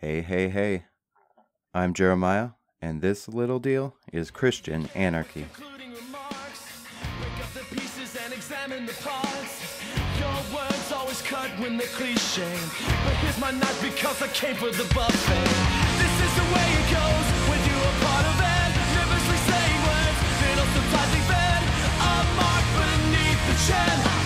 Hey, hey, hey. I'm Jeremiah, and this little deal is Christian anarchy. But here's my because I came for the buffet. This is the way it goes when you are part of it. Nervously saying words, bent. A mark beneath the chin.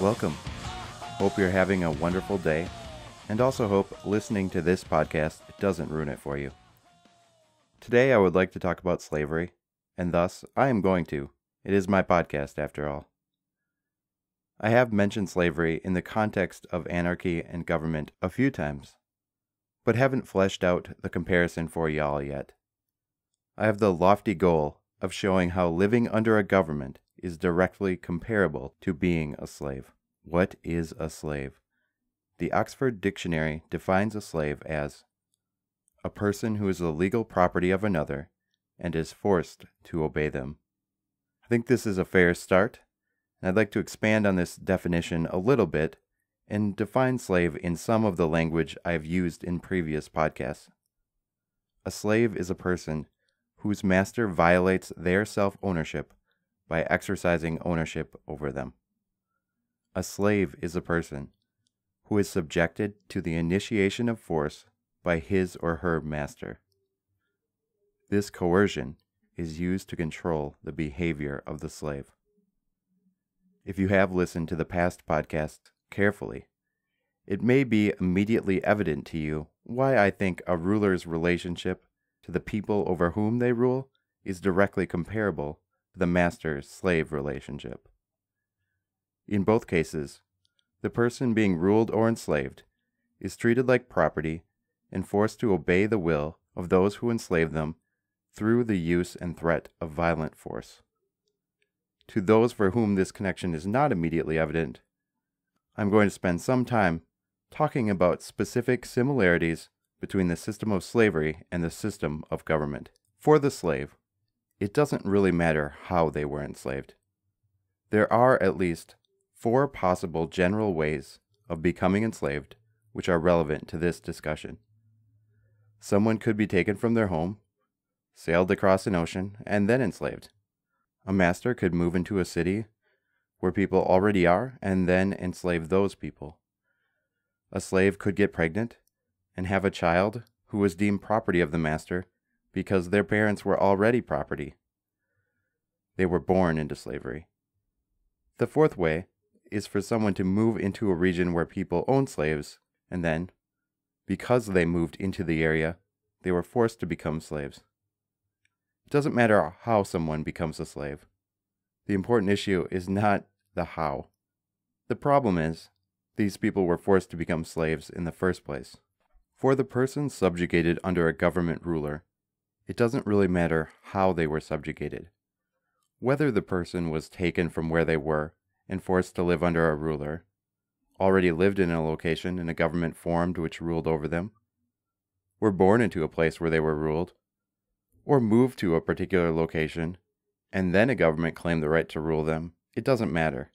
Welcome. Hope you're having a wonderful day, and also hope listening to this podcast doesn't ruin it for you. Today, I would like to talk about slavery, and thus, I am going to. It is my podcast, after all. I have mentioned slavery in the context of anarchy and government a few times, but haven't fleshed out the comparison for y'all yet. I have the lofty goal of showing how living under a government is directly comparable to being a slave. What is a slave? The Oxford Dictionary defines a slave as a person who is the legal property of another and is forced to obey them. I think this is a fair start, and I'd like to expand on this definition a little bit and define slave in some of the language I've used in previous podcasts. A slave is a person whose master violates their self ownership by exercising ownership over them. A slave is a person who is subjected to the initiation of force by his or her master. This coercion is used to control the behavior of the slave. If you have listened to the past podcasts carefully, it may be immediately evident to you why I think a ruler's relationship to the people over whom they rule is directly comparable the master slave relationship. In both cases, the person being ruled or enslaved is treated like property and forced to obey the will of those who enslave them through the use and threat of violent force. To those for whom this connection is not immediately evident, I'm going to spend some time talking about specific similarities between the system of slavery and the system of government. For the slave, it doesn't really matter how they were enslaved. There are at least four possible general ways of becoming enslaved which are relevant to this discussion. Someone could be taken from their home, sailed across an ocean, and then enslaved. A master could move into a city where people already are and then enslave those people. A slave could get pregnant and have a child who was deemed property of the master because their parents were already property. They were born into slavery. The fourth way is for someone to move into a region where people own slaves, and then, because they moved into the area, they were forced to become slaves. It doesn't matter how someone becomes a slave. The important issue is not the how. The problem is, these people were forced to become slaves in the first place. For the person subjugated under a government ruler, it doesn't really matter how they were subjugated. Whether the person was taken from where they were and forced to live under a ruler, already lived in a location and a government formed which ruled over them, were born into a place where they were ruled, or moved to a particular location, and then a government claimed the right to rule them, it doesn't matter.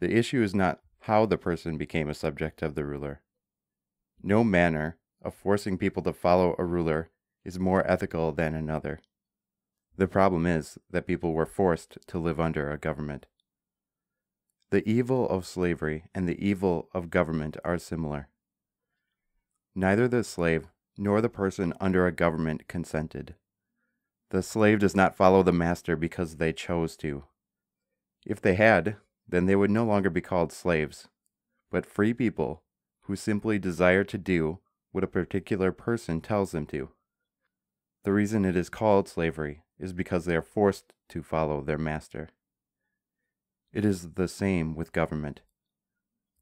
The issue is not how the person became a subject of the ruler. No manner of forcing people to follow a ruler is more ethical than another. The problem is that people were forced to live under a government. The evil of slavery and the evil of government are similar. Neither the slave nor the person under a government consented. The slave does not follow the master because they chose to. If they had, then they would no longer be called slaves, but free people who simply desire to do what a particular person tells them to. The reason it is called slavery is because they are forced to follow their master. It is the same with government.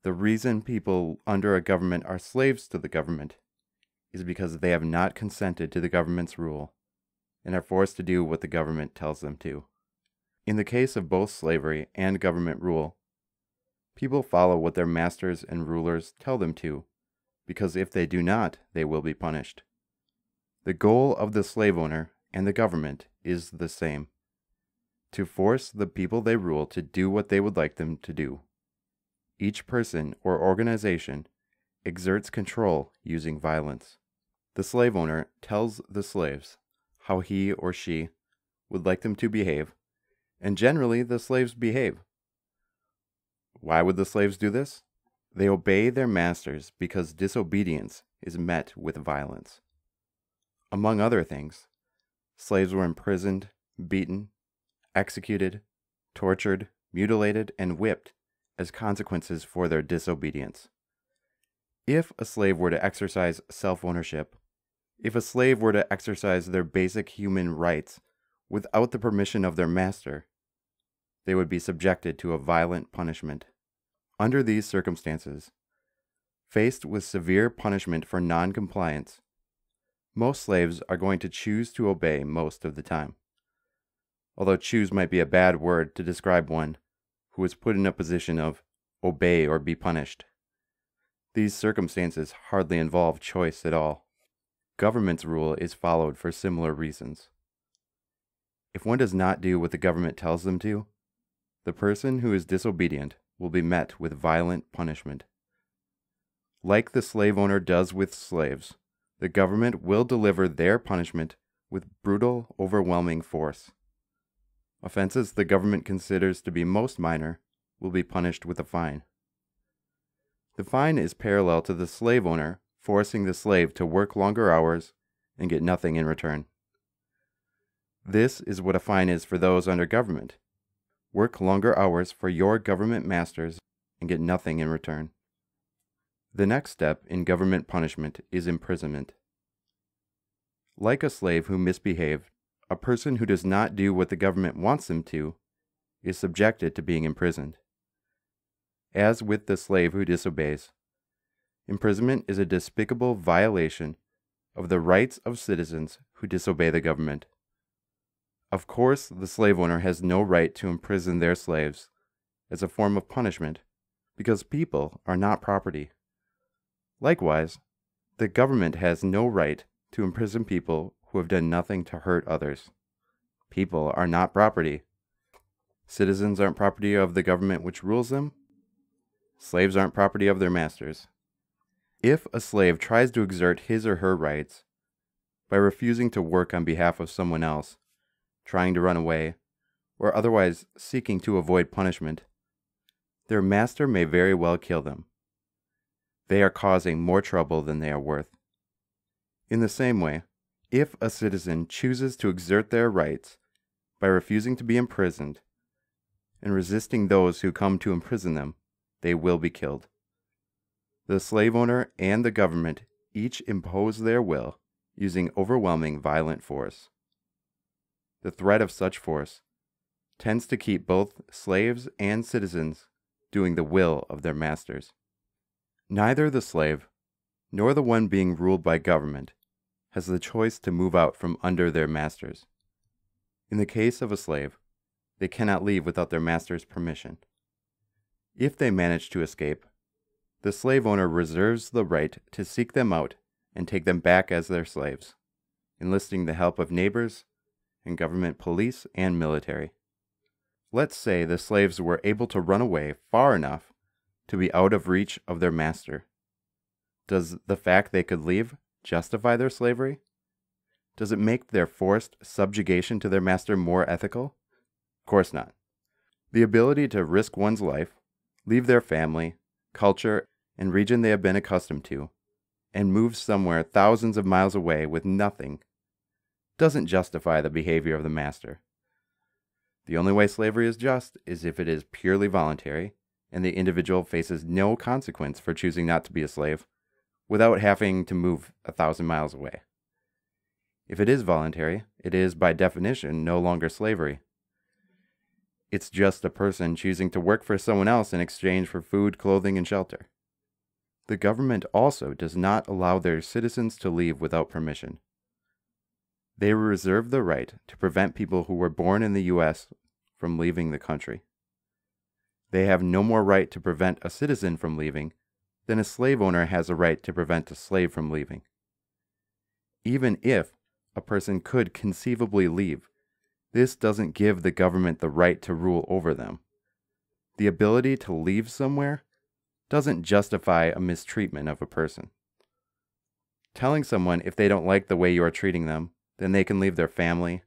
The reason people under a government are slaves to the government is because they have not consented to the government's rule and are forced to do what the government tells them to. In the case of both slavery and government rule, people follow what their masters and rulers tell them to because if they do not, they will be punished. The goal of the slave owner and the government is the same to force the people they rule to do what they would like them to do. Each person or organization exerts control using violence. The slave owner tells the slaves how he or she would like them to behave, and generally the slaves behave. Why would the slaves do this? They obey their masters because disobedience is met with violence. Among other things, slaves were imprisoned, beaten, executed, tortured, mutilated, and whipped as consequences for their disobedience. If a slave were to exercise self ownership, if a slave were to exercise their basic human rights without the permission of their master, they would be subjected to a violent punishment. Under these circumstances, faced with severe punishment for noncompliance, most slaves are going to choose to obey most of the time. Although choose might be a bad word to describe one who is put in a position of obey or be punished. These circumstances hardly involve choice at all. Government's rule is followed for similar reasons. If one does not do what the government tells them to, the person who is disobedient will be met with violent punishment. Like the slave owner does with slaves, the government will deliver their punishment with brutal, overwhelming force. Offenses the government considers to be most minor will be punished with a fine. The fine is parallel to the slave owner forcing the slave to work longer hours and get nothing in return. This is what a fine is for those under government work longer hours for your government masters and get nothing in return. The next step in government punishment is imprisonment. Like a slave who misbehaved, a person who does not do what the government wants them to is subjected to being imprisoned. As with the slave who disobeys, imprisonment is a despicable violation of the rights of citizens who disobey the government. Of course, the slave owner has no right to imprison their slaves as a form of punishment because people are not property. Likewise, the government has no right to imprison people who have done nothing to hurt others. People are not property. Citizens aren't property of the government which rules them. Slaves aren't property of their masters. If a slave tries to exert his or her rights by refusing to work on behalf of someone else, trying to run away, or otherwise seeking to avoid punishment, their master may very well kill them. They are causing more trouble than they are worth. In the same way, if a citizen chooses to exert their rights by refusing to be imprisoned and resisting those who come to imprison them, they will be killed. The slave owner and the government each impose their will using overwhelming violent force the threat of such force tends to keep both slaves and citizens doing the will of their masters. Neither the slave nor the one being ruled by government has the choice to move out from under their masters. In the case of a slave, they cannot leave without their master's permission. If they manage to escape, the slave owner reserves the right to seek them out and take them back as their slaves, enlisting the help of neighbors and government police and military. Let's say the slaves were able to run away far enough to be out of reach of their master. Does the fact they could leave justify their slavery? Does it make their forced subjugation to their master more ethical? Of course not. The ability to risk one's life, leave their family, culture, and region they have been accustomed to, and move somewhere thousands of miles away with nothing doesn't justify the behavior of the master. The only way slavery is just is if it is purely voluntary and the individual faces no consequence for choosing not to be a slave without having to move a thousand miles away. If it is voluntary, it is by definition no longer slavery. It's just a person choosing to work for someone else in exchange for food, clothing, and shelter. The government also does not allow their citizens to leave without permission. They reserve the right to prevent people who were born in the U.S. from leaving the country. They have no more right to prevent a citizen from leaving than a slave owner has a right to prevent a slave from leaving. Even if a person could conceivably leave, this doesn't give the government the right to rule over them. The ability to leave somewhere doesn't justify a mistreatment of a person. Telling someone if they don't like the way you are treating them, then they can leave their family,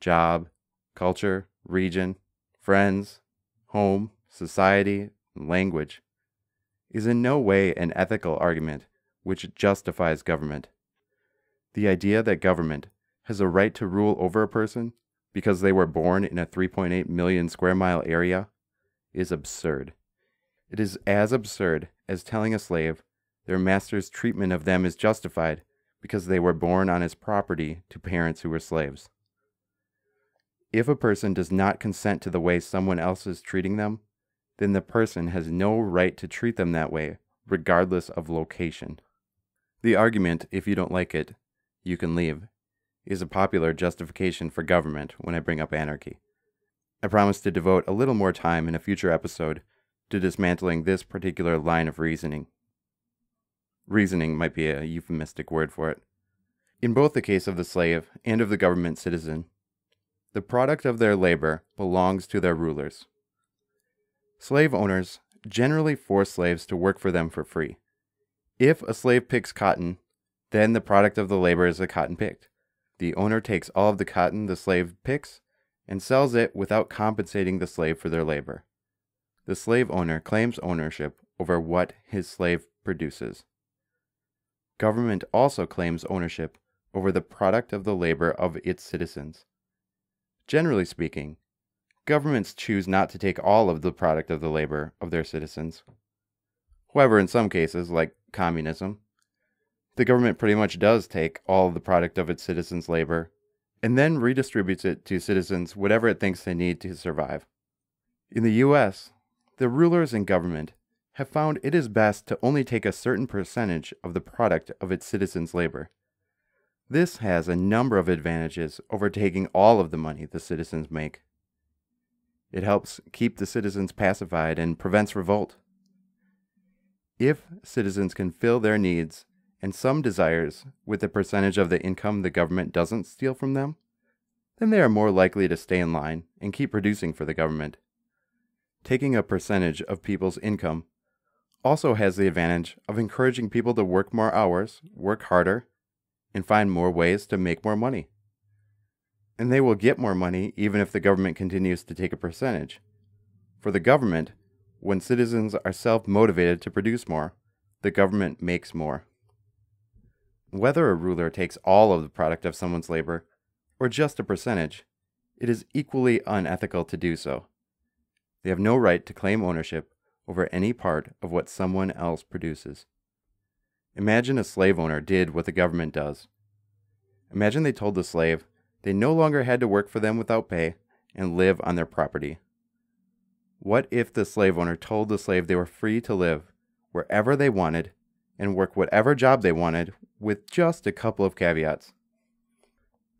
job, culture, region, friends, home, society, and language is in no way an ethical argument which justifies government. The idea that government has a right to rule over a person because they were born in a 3.8 million square mile area is absurd. It is as absurd as telling a slave their master's treatment of them is justified because they were born on his property to parents who were slaves. If a person does not consent to the way someone else is treating them, then the person has no right to treat them that way, regardless of location. The argument, if you don't like it, you can leave, is a popular justification for government when I bring up anarchy. I promise to devote a little more time in a future episode to dismantling this particular line of reasoning. Reasoning might be a euphemistic word for it. In both the case of the slave and of the government citizen, the product of their labor belongs to their rulers. Slave owners generally force slaves to work for them for free. If a slave picks cotton, then the product of the labor is the cotton picked. The owner takes all of the cotton the slave picks and sells it without compensating the slave for their labor. The slave owner claims ownership over what his slave produces. Government also claims ownership over the product of the labor of its citizens. Generally speaking, governments choose not to take all of the product of the labor of their citizens. However, in some cases, like communism, the government pretty much does take all of the product of its citizens' labor and then redistributes it to citizens whatever it thinks they need to survive. In the US, the rulers and government have found it is best to only take a certain percentage of the product of its citizens' labor. This has a number of advantages over taking all of the money the citizens make. It helps keep the citizens pacified and prevents revolt. If citizens can fill their needs and some desires with a percentage of the income the government doesn't steal from them, then they are more likely to stay in line and keep producing for the government. Taking a percentage of people's income also has the advantage of encouraging people to work more hours, work harder, and find more ways to make more money and they will get more money even if the government continues to take a percentage. For the government, when citizens are self motivated to produce more, the government makes more. Whether a ruler takes all of the product of someone's labor, or just a percentage, it is equally unethical to do so. They have no right to claim ownership over any part of what someone else produces. Imagine a slave owner did what the government does. Imagine they told the slave they no longer had to work for them without pay and live on their property. What if the slave owner told the slave they were free to live wherever they wanted and work whatever job they wanted with just a couple of caveats?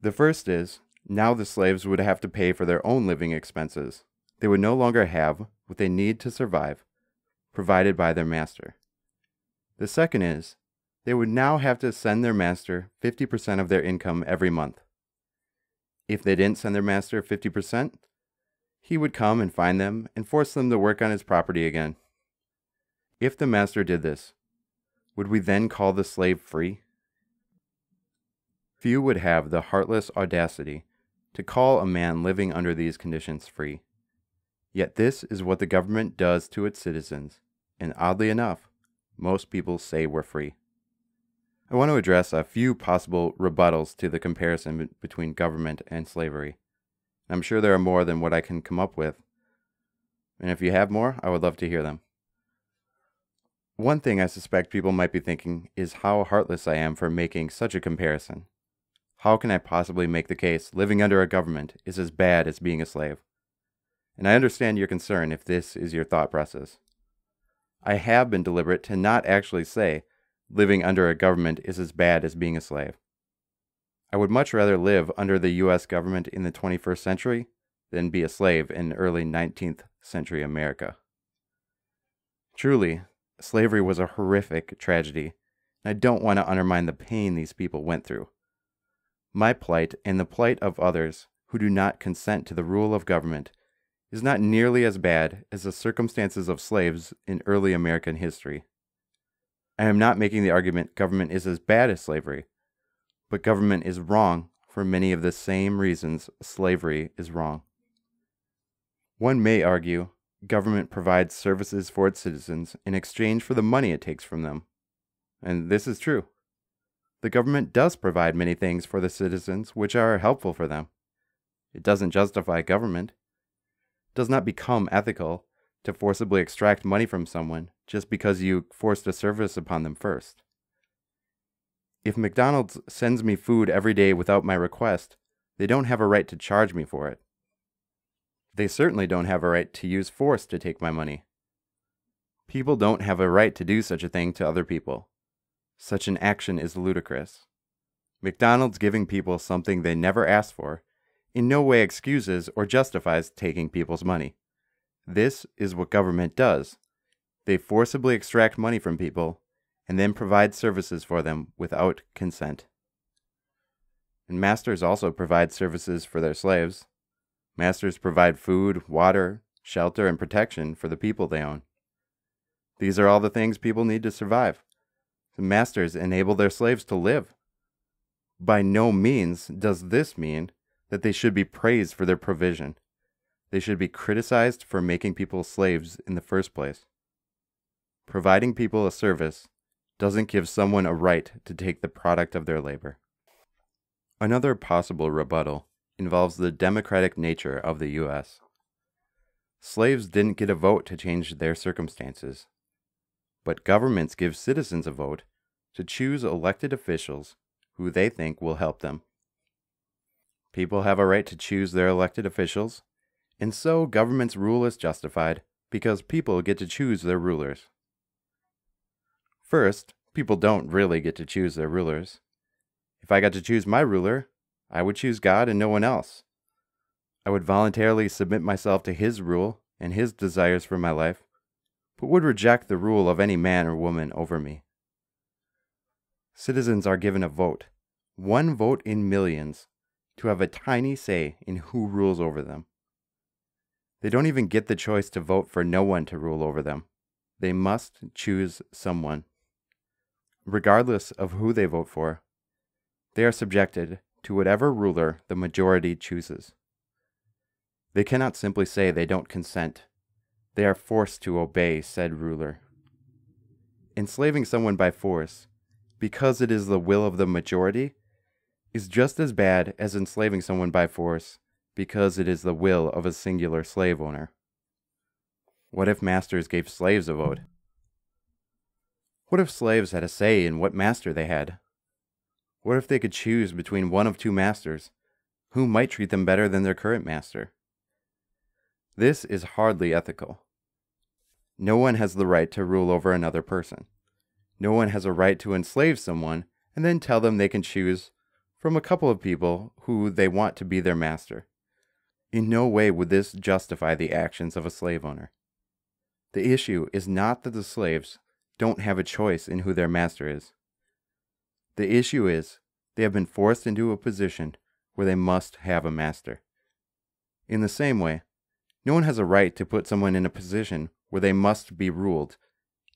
The first is now the slaves would have to pay for their own living expenses. They would no longer have what they need to survive, provided by their master. The second is they would now have to send their master 50% of their income every month. If they didn't send their master 50%, he would come and find them and force them to work on his property again. If the master did this, would we then call the slave free? Few would have the heartless audacity to call a man living under these conditions free. Yet this is what the government does to its citizens, and oddly enough, most people say we're free. I want to address a few possible rebuttals to the comparison between government and slavery. I'm sure there are more than what I can come up with. And if you have more, I would love to hear them. One thing I suspect people might be thinking is how heartless I am for making such a comparison. How can I possibly make the case living under a government is as bad as being a slave? And I understand your concern if this is your thought process. I have been deliberate to not actually say living under a government is as bad as being a slave. I would much rather live under the US government in the 21st century than be a slave in early 19th century America. Truly, slavery was a horrific tragedy, and I don't want to undermine the pain these people went through. My plight and the plight of others who do not consent to the rule of government is not nearly as bad as the circumstances of slaves in early American history. I am not making the argument government is as bad as slavery, but government is wrong for many of the same reasons slavery is wrong. One may argue government provides services for its citizens in exchange for the money it takes from them. And this is true. The government does provide many things for the citizens which are helpful for them. It doesn't justify government. Does not become ethical to forcibly extract money from someone just because you forced a service upon them first. If McDonald's sends me food every day without my request, they don't have a right to charge me for it. They certainly don't have a right to use force to take my money. People don't have a right to do such a thing to other people. Such an action is ludicrous. McDonald's giving people something they never asked for in no way excuses or justifies taking people's money. This is what government does. They forcibly extract money from people and then provide services for them without consent. And masters also provide services for their slaves. Masters provide food, water, shelter, and protection for the people they own. These are all the things people need to survive. The masters enable their slaves to live. By no means does this mean that they should be praised for their provision. They should be criticized for making people slaves in the first place. Providing people a service doesn't give someone a right to take the product of their labor. Another possible rebuttal involves the democratic nature of the U.S. Slaves didn't get a vote to change their circumstances, but governments give citizens a vote to choose elected officials who they think will help them. People have a right to choose their elected officials, and so government's rule is justified because people get to choose their rulers. First, people don't really get to choose their rulers. If I got to choose my ruler, I would choose God and no one else. I would voluntarily submit myself to His rule and His desires for my life, but would reject the rule of any man or woman over me. Citizens are given a vote, one vote in millions, to have a tiny say in who rules over them. They don't even get the choice to vote for no one to rule over them. They must choose someone regardless of who they vote for. They are subjected to whatever ruler the majority chooses. They cannot simply say they don't consent. They are forced to obey said ruler. Enslaving someone by force, because it is the will of the majority, is just as bad as enslaving someone by force because it is the will of a singular slave owner. What if masters gave slaves a vote? What if slaves had a say in what master they had? What if they could choose between one of two masters, who might treat them better than their current master? This is hardly ethical. No one has the right to rule over another person. No one has a right to enslave someone and then tell them they can choose from a couple of people who they want to be their master. In no way would this justify the actions of a slave owner. The issue is not that the slaves don't have a choice in who their master is. The issue is they have been forced into a position where they must have a master. In the same way, no one has a right to put someone in a position where they must be ruled,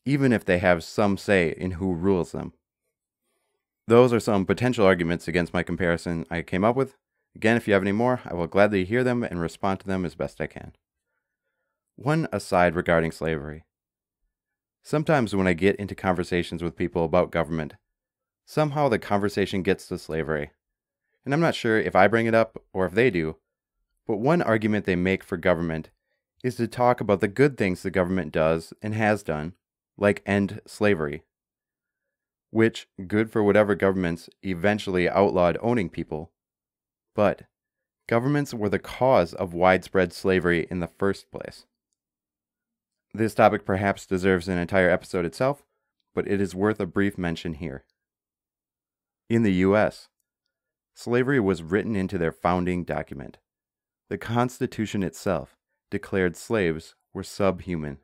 even if they have some say in who rules them. Those are some potential arguments against my comparison I came up with. Again, if you have any more, I will gladly hear them and respond to them as best I can. One aside regarding slavery. Sometimes when I get into conversations with people about government, somehow the conversation gets to slavery. And I'm not sure if I bring it up or if they do, but one argument they make for government is to talk about the good things the government does and has done, like end slavery. Which, good for whatever governments eventually outlawed owning people. But governments were the cause of widespread slavery in the first place. This topic perhaps deserves an entire episode itself, but it is worth a brief mention here. In the U.S., slavery was written into their founding document. The Constitution itself declared slaves were subhuman.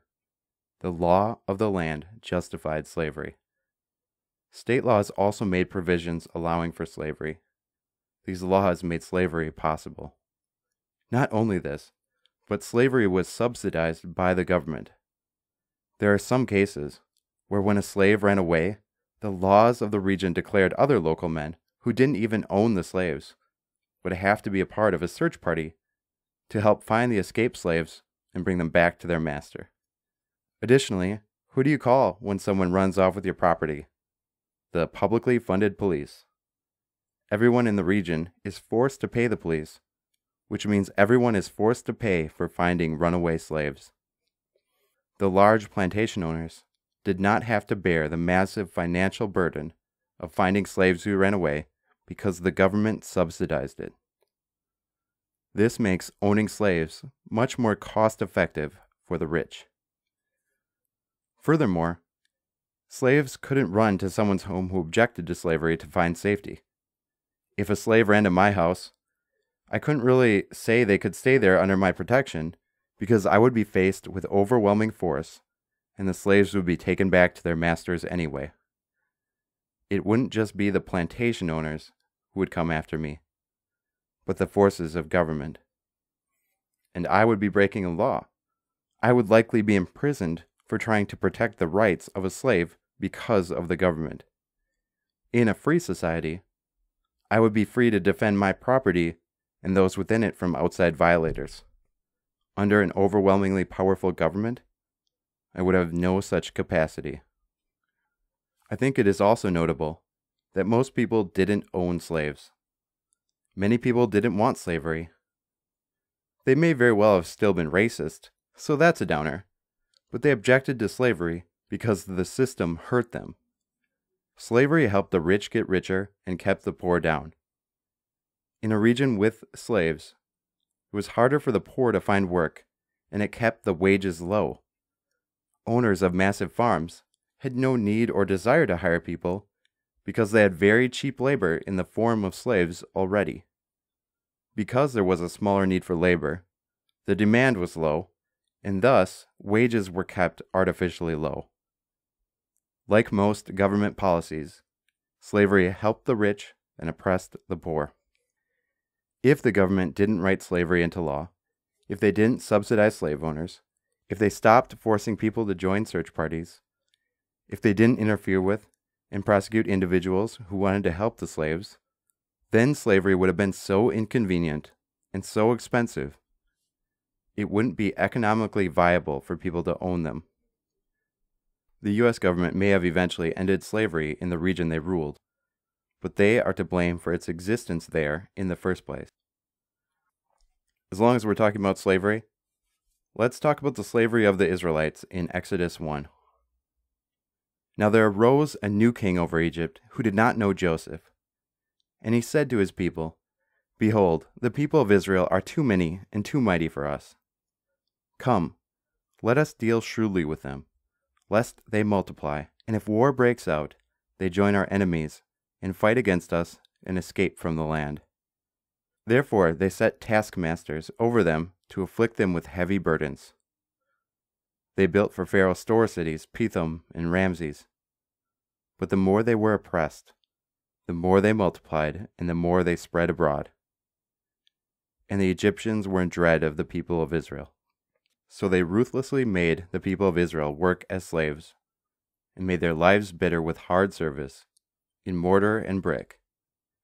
the law of the land justified slavery. State laws also made provisions allowing for slavery. These laws made slavery possible. Not only this, but slavery was subsidized by the government. There are some cases where when a slave ran away, the laws of the region declared other local men who didn't even own the slaves would have to be a part of a search party to help find the escaped slaves and bring them back to their master. Additionally, who do you call when someone runs off with your property? The publicly funded police. Everyone in the region is forced to pay the police, which means everyone is forced to pay for finding runaway slaves. The large plantation owners did not have to bear the massive financial burden of finding slaves who ran away because the government subsidized it. This makes owning slaves much more cost effective for the rich. Furthermore, slaves couldn't run to someone's home who objected to slavery to find safety. If a slave ran to my house, I couldn't really say they could stay there under my protection because I would be faced with overwhelming force and the slaves would be taken back to their masters anyway. It wouldn't just be the plantation owners who would come after me, but the forces of government. And I would be breaking a law. I would likely be imprisoned for trying to protect the rights of a slave because of the government. In a free society, I would be free to defend my property and those within it from outside violators. Under an overwhelmingly powerful government, I would have no such capacity. I think it is also notable that most people didn't own slaves. Many people didn't want slavery. They may very well have still been racist, so that's a downer, but they objected to slavery because the system hurt them. Slavery helped the rich get richer and kept the poor down. In a region with slaves, it was harder for the poor to find work, and it kept the wages low. Owners of massive farms had no need or desire to hire people because they had very cheap labor in the form of slaves already. Because there was a smaller need for labor, the demand was low, and thus wages were kept artificially low. Like most government policies, slavery helped the rich and oppressed the poor. If the government didn't write slavery into law, if they didn't subsidize slave owners, if they stopped forcing people to join search parties, if they didn't interfere with and prosecute individuals who wanted to help the slaves, then slavery would have been so inconvenient and so expensive, it wouldn't be economically viable for people to own them. The US government may have eventually ended slavery in the region they ruled, but they are to blame for its existence there in the first place. As long as we're talking about slavery, let's talk about the slavery of the Israelites in Exodus 1. Now there arose a new king over Egypt who did not know Joseph. And he said to his people, Behold, the people of Israel are too many and too mighty for us. Come, let us deal shrewdly with them, lest they multiply, and if war breaks out, they join our enemies and fight against us and escape from the land. Therefore they set taskmasters over them to afflict them with heavy burdens. They built for Pharaoh store cities, Pithom and Ramses. But the more they were oppressed, the more they multiplied, and the more they spread abroad. And the Egyptians were in dread of the people of Israel. So they ruthlessly made the people of Israel work as slaves, and made their lives bitter with hard service, in mortar and brick,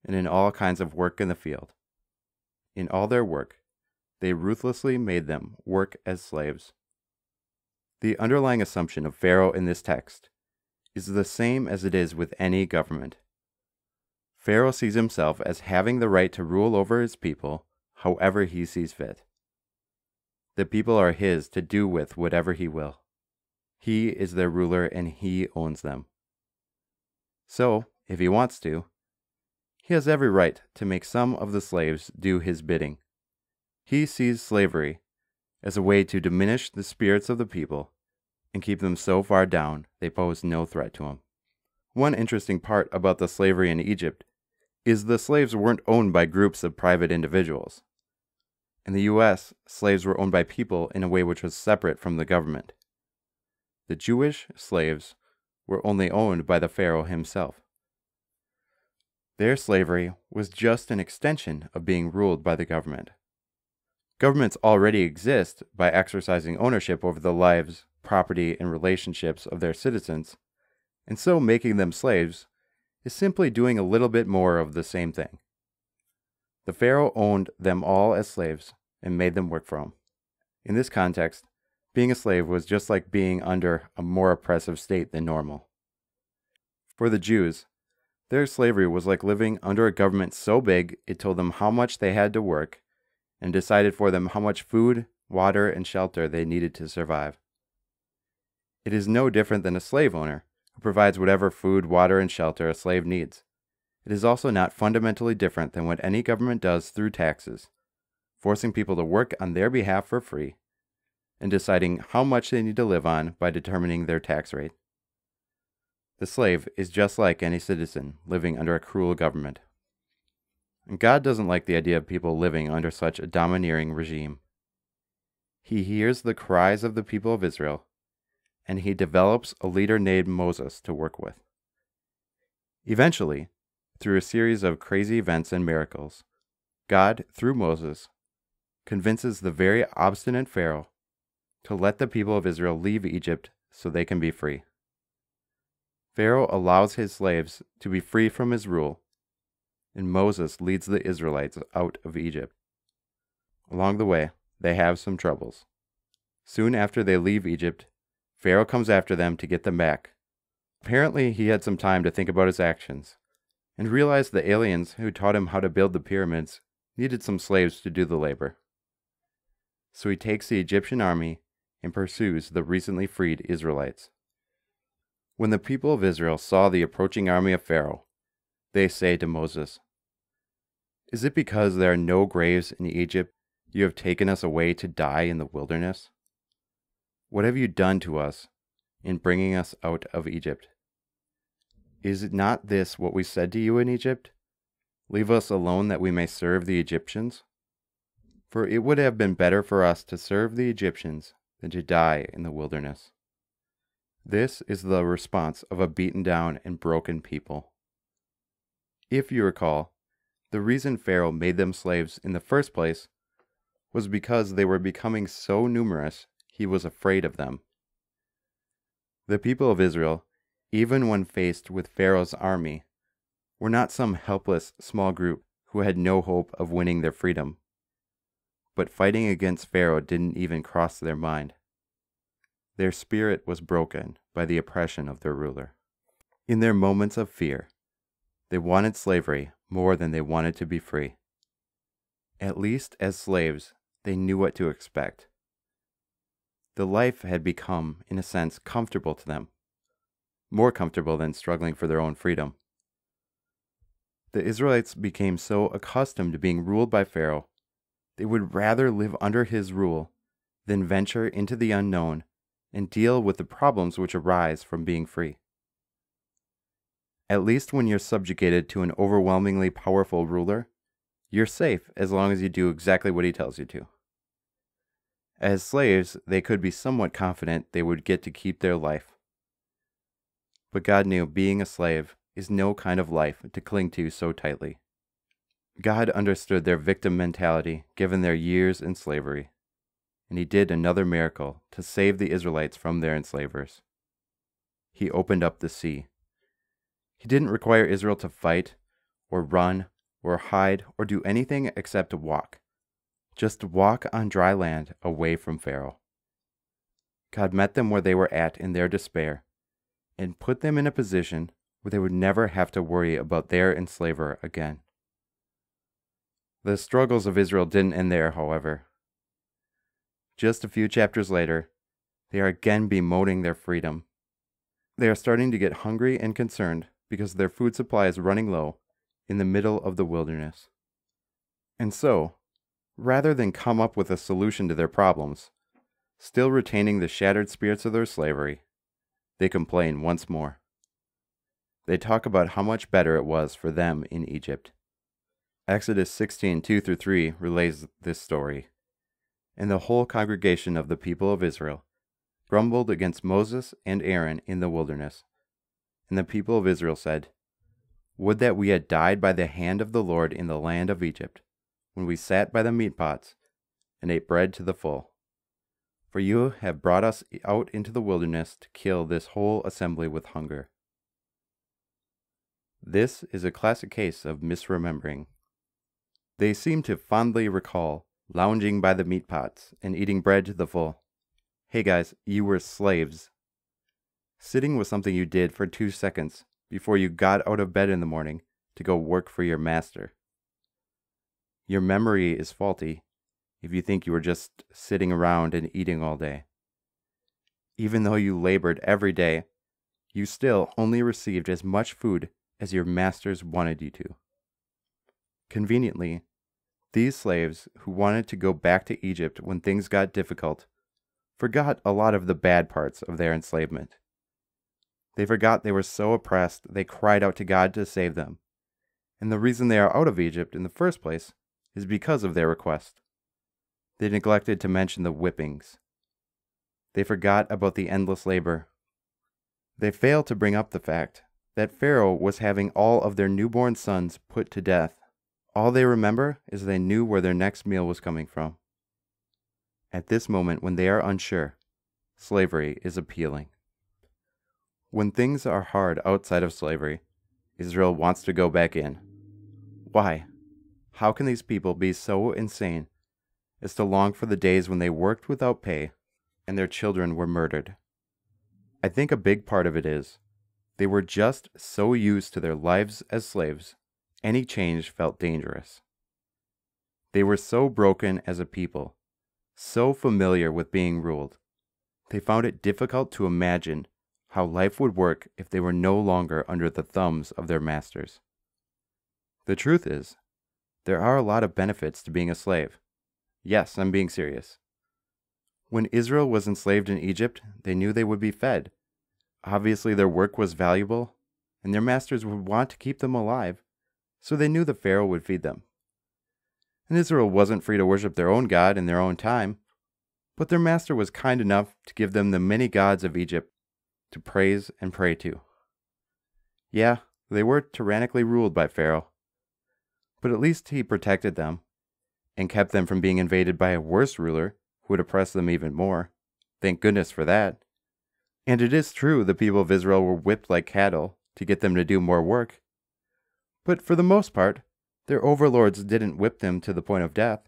and in all kinds of work in the field. In all their work, they ruthlessly made them work as slaves. The underlying assumption of Pharaoh in this text is the same as it is with any government. Pharaoh sees himself as having the right to rule over his people however he sees fit. The people are his to do with whatever he will. He is their ruler and he owns them. So, if he wants to, he has every right to make some of the slaves do his bidding. He sees slavery as a way to diminish the spirits of the people and keep them so far down they pose no threat to him. One interesting part about the slavery in Egypt is the slaves weren't owned by groups of private individuals. In the US, slaves were owned by people in a way which was separate from the government. the Jewish slaves were only owned by the Pharaoh himself. Their slavery was just an extension of being ruled by the government. Governments already exist by exercising ownership over the lives, property, and relationships of their citizens, and so making them slaves is simply doing a little bit more of the same thing. The Pharaoh owned them all as slaves and made them work for him. In this context, being a slave was just like being under a more oppressive state than normal. For the Jews, their slavery was like living under a government so big it told them how much they had to work and decided for them how much food, water, and shelter they needed to survive. It is no different than a slave owner who provides whatever food, water, and shelter a slave needs. It is also not fundamentally different than what any government does through taxes, forcing people to work on their behalf for free, and deciding how much they need to live on by determining their tax rate. The slave is just like any citizen living under a cruel government. God doesn't like the idea of people living under such a domineering regime. He hears the cries of the people of Israel, and he develops a leader named Moses to work with. Eventually, through a series of crazy events and miracles, God, through Moses, convinces the very obstinate Pharaoh to let the people of Israel leave Egypt so they can be free. Pharaoh allows his slaves to be free from his rule and Moses leads the Israelites out of Egypt. Along the way, they have some troubles. Soon after they leave Egypt, Pharaoh comes after them to get them back. Apparently, he had some time to think about his actions and realized the aliens who taught him how to build the pyramids needed some slaves to do the labor. So he takes the Egyptian army and pursues the recently freed Israelites. When the people of Israel saw the approaching army of Pharaoh, they say to Moses, Is it because there are no graves in Egypt you have taken us away to die in the wilderness? What have you done to us in bringing us out of Egypt? Is it not this what we said to you in Egypt? Leave us alone that we may serve the Egyptians? For it would have been better for us to serve the Egyptians than to die in the wilderness. This is the response of a beaten down and broken people. If you recall, the reason Pharaoh made them slaves in the first place was because they were becoming so numerous he was afraid of them. The people of Israel, even when faced with Pharaoh's army, were not some helpless small group who had no hope of winning their freedom. But fighting against Pharaoh didn't even cross their mind. Their spirit was broken by the oppression of their ruler. In their moments of fear, they wanted slavery more than they wanted to be free. At least as slaves, they knew what to expect. The life had become, in a sense, comfortable to them, more comfortable than struggling for their own freedom. The Israelites became so accustomed to being ruled by Pharaoh, they would rather live under his rule than venture into the unknown and deal with the problems which arise from being free. At least when you're subjugated to an overwhelmingly powerful ruler, you're safe as long as you do exactly what he tells you to. As slaves, they could be somewhat confident they would get to keep their life. But God knew being a slave is no kind of life to cling to so tightly. God understood their victim mentality given their years in slavery, and He did another miracle to save the Israelites from their enslavers. He opened up the sea he didn't require Israel to fight, or run, or hide, or do anything except walk. Just walk on dry land away from Pharaoh. God met them where they were at in their despair and put them in a position where they would never have to worry about their enslaver again. The struggles of Israel didn't end there, however. Just a few chapters later, they are again bemoaning their freedom. They are starting to get hungry and concerned because their food supply is running low in the middle of the wilderness. And so, rather than come up with a solution to their problems, still retaining the shattered spirits of their slavery, they complain once more. They talk about how much better it was for them in Egypt. Exodus 16 2 through 3 relays this story. And the whole congregation of the people of Israel grumbled against Moses and Aaron in the wilderness. And the people of Israel said, Would that we had died by the hand of the Lord in the land of Egypt, when we sat by the meat pots and ate bread to the full. For you have brought us out into the wilderness to kill this whole assembly with hunger. This is a classic case of misremembering. They seem to fondly recall lounging by the meat pots and eating bread to the full. Hey guys, you were slaves. Sitting was something you did for two seconds before you got out of bed in the morning to go work for your master. Your memory is faulty if you think you were just sitting around and eating all day. Even though you labored every day, you still only received as much food as your masters wanted you to. Conveniently, these slaves who wanted to go back to Egypt when things got difficult forgot a lot of the bad parts of their enslavement. They forgot they were so oppressed they cried out to God to save them. And the reason they are out of Egypt in the first place is because of their request. They neglected to mention the whippings. They forgot about the endless labor. They failed to bring up the fact that Pharaoh was having all of their newborn sons put to death. All they remember is they knew where their next meal was coming from. At this moment, when they are unsure, slavery is appealing. When things are hard outside of slavery, Israel wants to go back in. Why? How can these people be so insane as to long for the days when they worked without pay and their children were murdered? I think a big part of it is they were just so used to their lives as slaves, any change felt dangerous. They were so broken as a people, so familiar with being ruled, they found it difficult to imagine how life would work if they were no longer under the thumbs of their masters. The truth is, there are a lot of benefits to being a slave. Yes, I'm being serious. When Israel was enslaved in Egypt, they knew they would be fed. Obviously, their work was valuable, and their masters would want to keep them alive, so they knew the Pharaoh would feed them. And Israel wasn't free to worship their own God in their own time, but their master was kind enough to give them the many gods of Egypt to praise and pray to. Yeah, they were tyrannically ruled by Pharaoh, but at least he protected them and kept them from being invaded by a worse ruler who would oppress them even more. Thank goodness for that. And it is true the people of Israel were whipped like cattle to get them to do more work. But for the most part, their overlords didn't whip them to the point of death.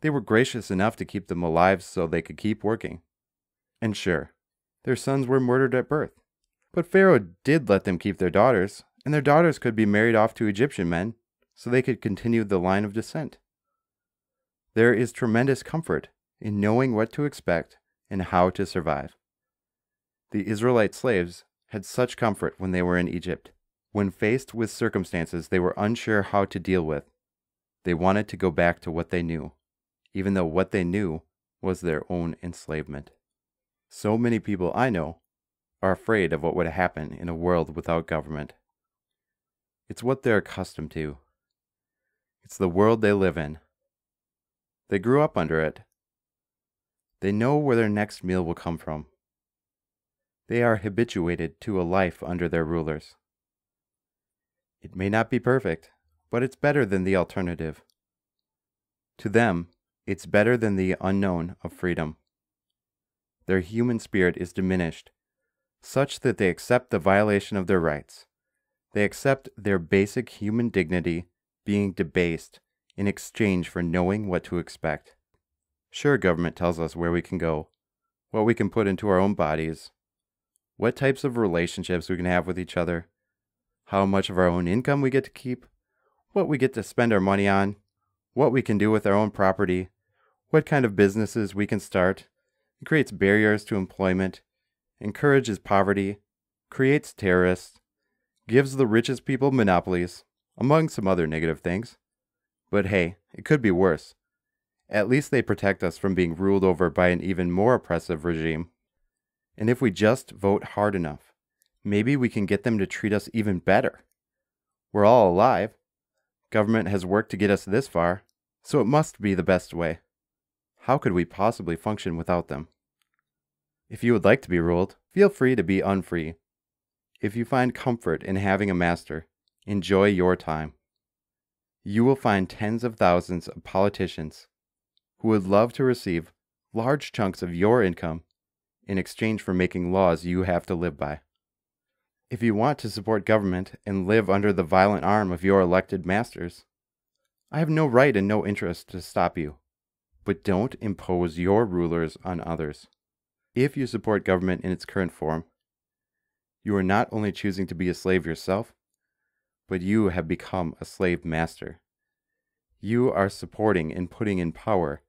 They were gracious enough to keep them alive so they could keep working. And sure, their sons were murdered at birth. But Pharaoh did let them keep their daughters, and their daughters could be married off to Egyptian men so they could continue the line of descent. There is tremendous comfort in knowing what to expect and how to survive. The Israelite slaves had such comfort when they were in Egypt. When faced with circumstances they were unsure how to deal with, they wanted to go back to what they knew, even though what they knew was their own enslavement. So many people I know are afraid of what would happen in a world without government. It's what they're accustomed to. It's the world they live in. They grew up under it. They know where their next meal will come from. They are habituated to a life under their rulers. It may not be perfect, but it's better than the alternative. To them, it's better than the unknown of freedom. Their human spirit is diminished, such that they accept the violation of their rights. They accept their basic human dignity being debased in exchange for knowing what to expect. Sure, government tells us where we can go, what we can put into our own bodies, what types of relationships we can have with each other, how much of our own income we get to keep, what we get to spend our money on, what we can do with our own property, what kind of businesses we can start. It creates barriers to employment, encourages poverty, creates terrorists, gives the richest people monopolies, among some other negative things. But hey, it could be worse. At least they protect us from being ruled over by an even more oppressive regime. And if we just vote hard enough, Maybe we can get them to treat us even better. We're all alive. Government has worked to get us this far, so it must be the best way. How could we possibly function without them? If you would like to be ruled, feel free to be unfree. If you find comfort in having a master, enjoy your time. You will find tens of thousands of politicians who would love to receive large chunks of your income in exchange for making laws you have to live by. If you want to support government and live under the violent arm of your elected masters, I have no right and no interest to stop you. But don't impose your rulers on others. If you support government in its current form, you are not only choosing to be a slave yourself, but you have become a slave master. You are supporting and putting in power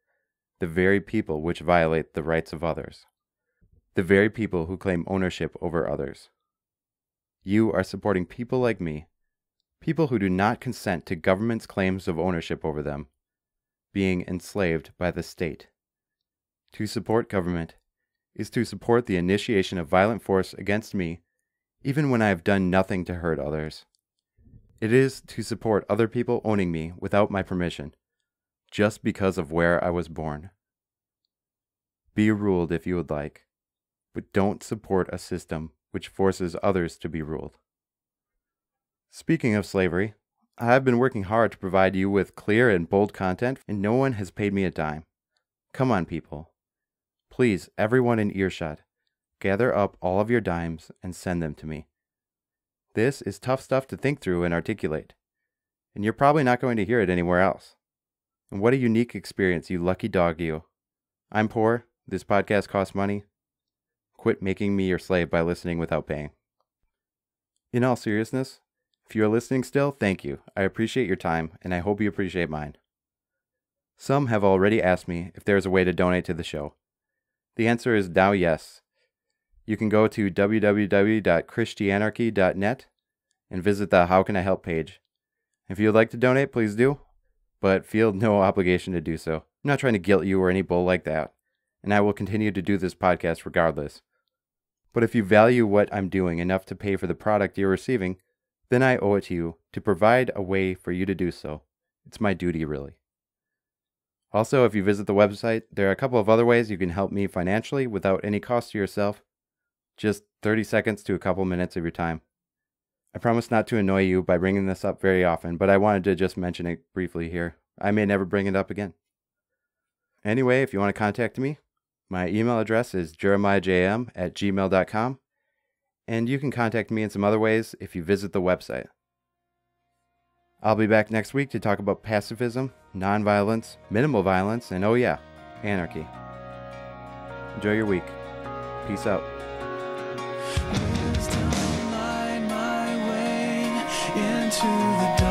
the very people which violate the rights of others, the very people who claim ownership over others. You are supporting people like me, people who do not consent to government's claims of ownership over them, being enslaved by the state. To support government is to support the initiation of violent force against me, even when I have done nothing to hurt others. It is to support other people owning me without my permission, just because of where I was born. Be ruled if you would like, but don't support a system which forces others to be ruled. Speaking of slavery, I have been working hard to provide you with clear and bold content, and no one has paid me a dime. Come on, people. Please, everyone in earshot, gather up all of your dimes and send them to me. This is tough stuff to think through and articulate, and you're probably not going to hear it anywhere else. And what a unique experience, you lucky dog, you. I'm poor. This podcast costs money. Quit making me your slave by listening without paying. In all seriousness, if you are listening still, thank you. I appreciate your time, and I hope you appreciate mine. Some have already asked me if there is a way to donate to the show. The answer is now yes. You can go to www.christianarchy.net and visit the How Can I Help page. If you would like to donate, please do, but feel no obligation to do so. I'm not trying to guilt you or any bull like that, and I will continue to do this podcast regardless. But if you value what I'm doing enough to pay for the product you're receiving, then I owe it to you to provide a way for you to do so. It's my duty, really. Also, if you visit the website, there are a couple of other ways you can help me financially without any cost to yourself. Just 30 seconds to a couple minutes of your time. I promise not to annoy you by bringing this up very often, but I wanted to just mention it briefly here. I may never bring it up again. Anyway, if you want to contact me, my email address is jeremiahjm at gmail.com, and you can contact me in some other ways if you visit the website. I'll be back next week to talk about pacifism, nonviolence, minimal violence, and oh yeah, anarchy. Enjoy your week. Peace out. Light my way into the dark.